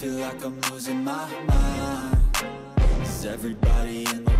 feel like I'm losing my mind. Is everybody in the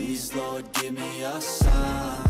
Please, Lord, give me a sign